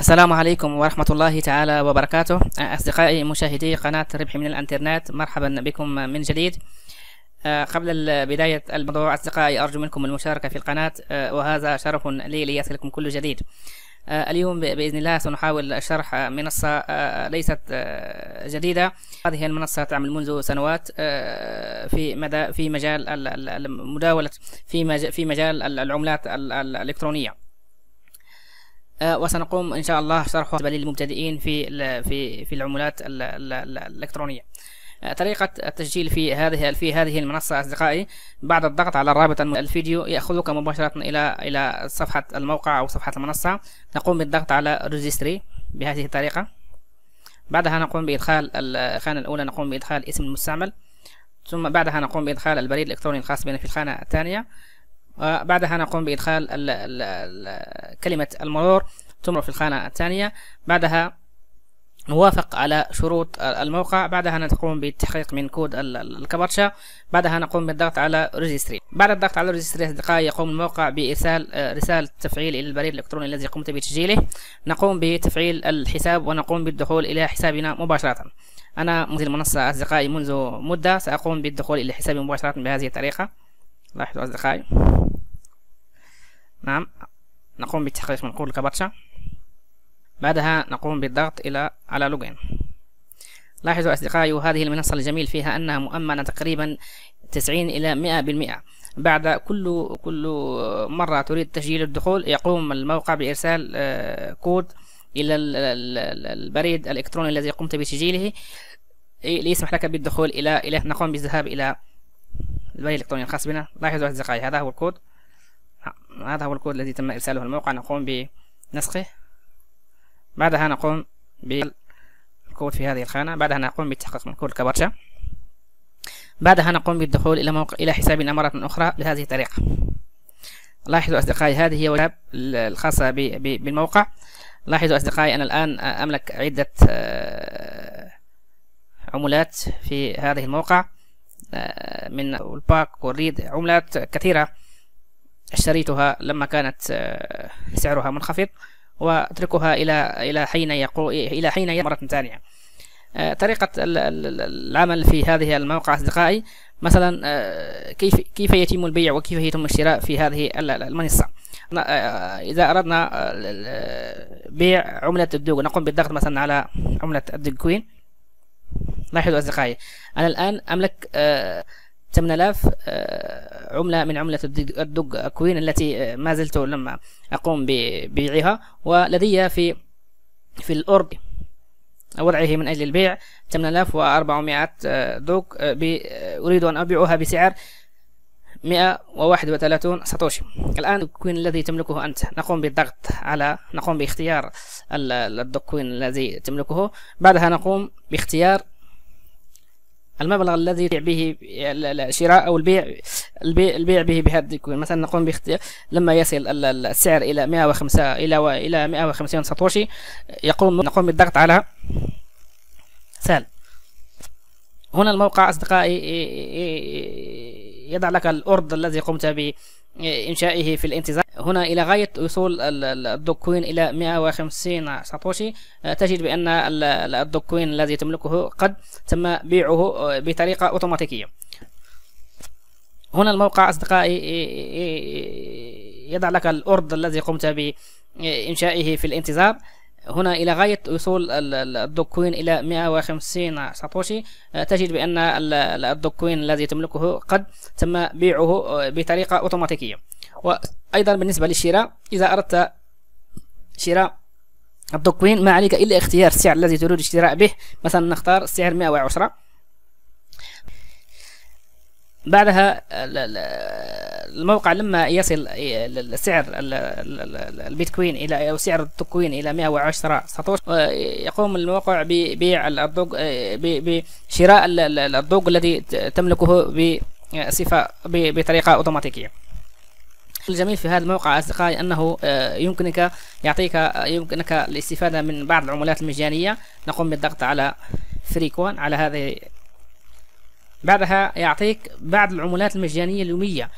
السلام عليكم ورحمة الله تعالى وبركاته. أصدقائي مشاهدي قناة ربح من الإنترنت مرحبا بكم من جديد. قبل بداية الموضوع أصدقائي أرجو منكم المشاركة في القناة وهذا شرف لي ليصلكم كل جديد. اليوم بإذن الله سنحاول شرح منصة ليست جديدة. هذه المنصة تعمل منذ سنوات في مدى في مجال المداولة في مجال العملات الإلكترونية. وسنقوم إن شاء الله شرحه للمبتدئين في في في العملات الإلكترونية. آه، طريقة التسجيل في هذه في هذه المنصة أصدقائي بعد الضغط على الرابط الفيديو يأخذك مباشرة إلى إلى صفحة الموقع أو صفحة المنصة. نقوم بالضغط على ريجستري بهذه الطريقة. بعدها نقوم بإدخال الخانة الأولى نقوم بإدخال اسم المستعمل. ثم بعدها نقوم بإدخال البريد الإلكتروني الخاص بنا في الخانة الثانية. وبعدها نقوم بإدخال ال ال كلمة المرور تمر في الخانة الثانية. بعدها نوافق على شروط الموقع. بعدها نقوم بالتحقق من كود الكبرشة بعدها نقوم بالضغط على register بعد الضغط على register أصدقائي يقوم الموقع بإرسال آه، رسالة تفعيل إلى البريد الإلكتروني الذي قمت بتسجيله. نقوم بتفعيل الحساب ونقوم بالدخول إلى حسابنا مباشرة. أنا مدير المنصة أصدقائي منذ مدة سأقوم بالدخول إلى حسابي مباشرة بهذه الطريقة. لاحظوا أصدقائي. نعم. نقوم بالتحقيق من قول الكبرشة بعدها نقوم بالضغط إلى على لوجين لاحظوا أصدقائي هذه المنصة الجميل فيها أنها مؤمنة تقريبا تسعين إلى مئة بالمئة. بعد كل كل مرة تريد تسجيل الدخول يقوم الموقع بإرسال آه، كود إلى البريد الإلكتروني الذي قمت بتسجيله ليسمح لك بالدخول إلى إلى نقوم بالذهاب إلى البريد الإلكتروني الخاص بنا. لاحظوا أصدقائي هذا هو الكود. هذا هو الكود الذي تم إرساله الموقع. نقوم بنسخه. بعدها نقوم بالكود في هذه الخانة. بعدها نقوم بالتحقق من كود كبرشة بعدها نقوم بالدخول إلى موقع إلى حسابنا مرة أخرى بهذه الطريقة. لاحظوا أصدقائي هذه هي واجهة الخاصة بالموقع. لاحظوا أصدقائي أنا الآن أملك عدة آه، عملات في هذه الموقع. آه، من الباك والريد عملات كثيرة. اشتريتها لما كانت آه، سعرها منخفض وأتركها إلى إلى حين يقو إلى حين مرة ثانية. آه، طريقة العمل في هذه الموقع أصدقائي مثلا آه، كيف كيف يتم البيع وكيف يتم الشراء في هذه المنصة؟ إذا أردنا بيع عملة ال Doge نقوم بالضغط مثلا على عملة ال Dogecoin لاحظوا أصدقائي أنا الآن أملك 8000 آه، عملة من عملة ال Dogecoin التي آه، ما زلت لما أقوم ببيعها ولدي في في ال order وضعه من أجل البيع 8400 آه، Doge أريد أن أبيعها بسعر 131 ساتوشي. الآن ال coin الذي تملكه أنت نقوم بالضغط على نقوم باختيار ال Dogecoin الذي تملكه. بعدها نقوم باختيار المبلغ الذي يبيع به الشراء أو البيع البيع, البيع به بهذا يكون مثلا نقوم باختيار لما يصل السعر إلى 105 إلى إلى 150 ساتوشي يقوم نقوم بالضغط على sell هنا الموقع أصدقائي يضع لك الأرض الذي قمت بإنشائه في الانتظار. هنا إلى غاية وصول الدوكوين إلى 150 ساتوشي آه، تجد بأن الدوكوين الذي تملكه قد تم بيعه آه، بطريقة أوتوماتيكية. هنا الموقع أصدقائي يضع لك الأرض الذي قمت بإنشائه في الانتظار. هنا إلى غاية وصول الدوكوين إلى 150 ساتوشي آه، تجد بأن الدوكوين الذي تملكه قد تم بيعه بطريقة أوتوماتيكية. وأيضا بالنسبة للشراء إذا أردت شراء الدوكوين ما عليك إلا اختيار السعر الذي تريد الشراء به. مثلا نختار السعر 110 بعدها الموقع لما يصل سعر البيتكوين إلى أو سعر التكوين إلى 110 ساتوشي يقوم الموقع ببيع الضوء بشراء الضوء الذي تملكه بصفه بطريقة أوتوماتيكية. الجميل في هذا الموقع أصدقائي أنه آه، يمكنك يعطيك يمكنك الاستفادة من بعض العملات المجانية. نقوم بالضغط على فريكون على هذه بعدها يعطيك بعض العملات المجانية اليومية.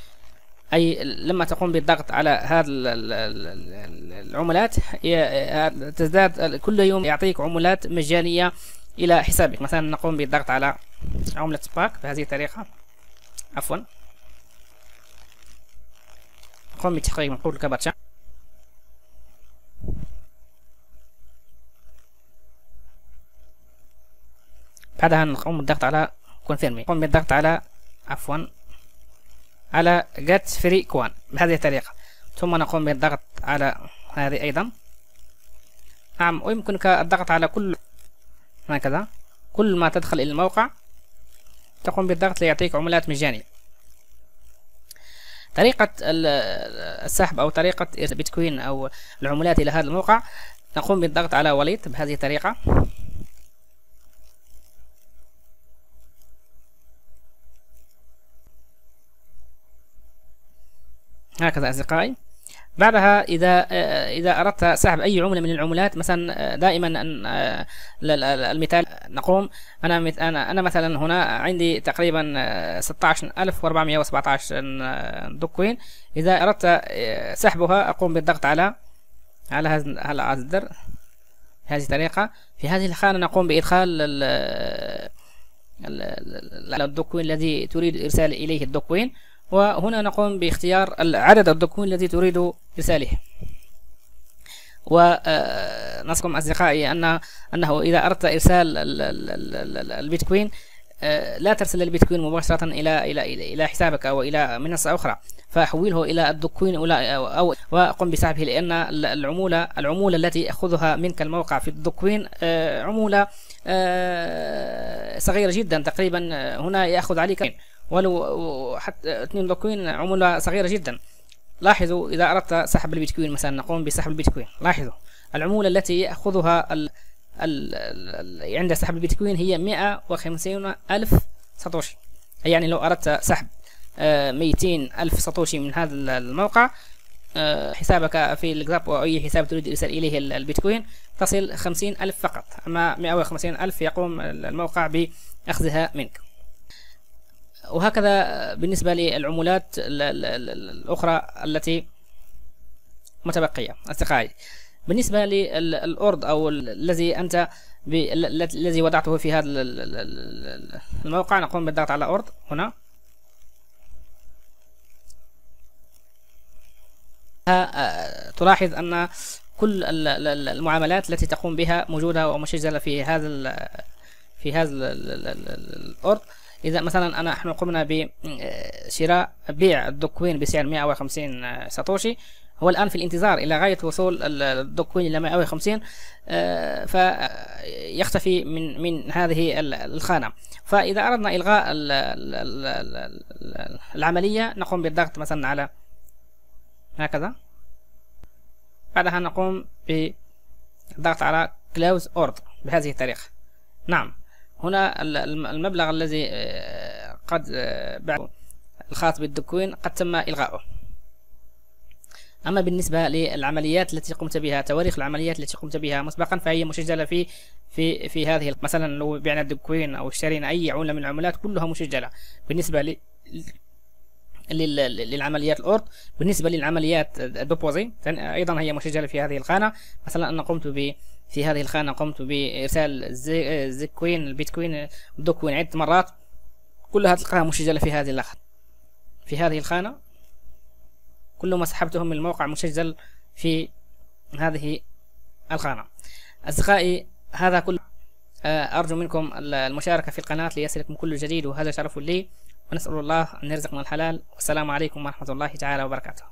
أي لما تقوم بالضغط على هذه العملات تزداد كل يوم يعطيك عملات مجانية إلى حسابك. مثلا نقوم بالضغط على عملة سباك بهذه الطريقة. عفوا. نقوم بتحقيق مقول الكباتشا بعدها نقوم بالضغط على confirmer نقوم بالضغط على عفوا على get free coin بهذه الطريقة. ثم نقوم بالضغط على هذه أيضا. نعم ويمكنك الضغط على كل هكذا. كل ما تدخل إلى الموقع تقوم بالضغط ليعطيك عملات مجانية. طريقة السحب أو طريقة بيتكوين أو العملات إلى هذا الموقع نقوم بالضغط على wallet بهذه الطريقة. هكذا أصدقائي. بعدها إذا إذا أردت سحب أي عملة من العملات مثلا دائما المثال نقوم. أنا أنا مثلا هنا عندي تقريبا 16417 دوكوين إذا أردت سحبها أقوم بالضغط على على هذا الزر بهذه الطريقة. في هذه الخانة نقوم بإدخال الدوكوين الذي تريد إرسال إليه الدوكوين وهنا نقوم باختيار عدد الدكون الذي تريد إرساله ونصكم أصدقائي أن أنه إذا أردت إرسال البيتكوين آه، لا ترسل البيتكوين مباشرة إلى إلى إلى حسابك أو إلى منصة أخرى فحوله إلى الدكوين أو, وقم بسحبه لأن العمولة العمولة التي يأخذها منك الموقع في الدكوين آه، عمولة آه، صغيرة جدا تقريبا هنا يأخذ عليك. ولو حتى اثنين دوكوين عمولة صغيرة جدا. لاحظوا إذا أردت سحب البيتكوين مثلا نقوم بسحب البيتكوين. لاحظوا العمولة التي يأخذها ال ال ال عند سحب البيتكوين هي مئة وخمسين ألف ساتوشي. يعني لو أردت سحب آه، ميتين ألف ساتوشي من هذا الموقع آه، حسابك في الجراب أو أي حساب تريد إرسال إليه البيتكوين تصل خمسين ألف فقط. أما مئة وخمسين ألف يقوم الموقع بأخذها منك. وهكذا بالنسبة للعمولات الأخرى التي متبقية أصدقائي بالنسبة للأرض أو الذي أنت الذي وضعته في هذا الموقع نقوم بالضغط على أرض هنا تلاحظ أن كل المعاملات التي تقوم بها موجودة ومسجلة في هذا في هذا الأرض إذا مثلا أنا إحنا قمنا بشراء بيع الدوكوين بسعر 150 ساتوشي. هو الآن في الانتظار إلى غاية وصول الدوكوين إلى 150 آه، فيختفي من من هذه الخانة. فإذا أردنا إلغاء العملية نقوم بالضغط مثلا على هكذا. بعدها نقوم بالضغط على close order بهذه الطريقة. نعم. هنا المبلغ الذي آه، قد آه، بعد الخاص بالدكوين قد تم إلغاؤه. أما بالنسبة للعمليات التي قمت بها تواريخ العمليات التي قمت بها مسبقا فهي مسجلة في في في هذه مثلا لو بعنا الدكوين أو اشترينا أي عملة من العملات كلها مسجلة بالنسبة للعمليات الأورد. بالنسبة للعمليات الدوبوزي أيضا هي مسجلة في هذه الخانة. مثلا أنا قمت ب في هذه الخانة قمت بإرسال الزيكوين البيتكوين الدوكوين عدة مرات. كلها تلقاها مسجلة في هذه الخانة في هذه الخانة. كل ما سحبته من الموقع مسجل في هذه الخانة. أصدقائي هذا كل آه، أرجو منكم المشاركة في القناة ليصلكم كل جديد وهذا شرف لي. ونسأل الله أن يرزقنا الحلال. والسلام عليكم ورحمة الله تعالى وبركاته.